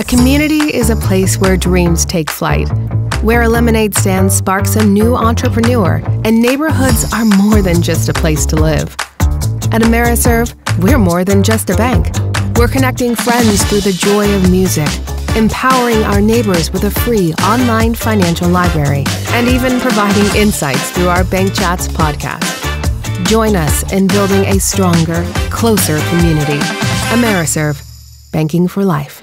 A community is a place where dreams take flight, where a lemonade stand sparks a new entrepreneur, and neighborhoods are more than just a place to live. At AmeriServ, we're more than just a bank. We're connecting friends through the joy of music, empowering our neighbors with a free online financial library, and even providing insights through our Bank Chats podcast. Join us in building a stronger, closer community. AmeriServ, banking for life.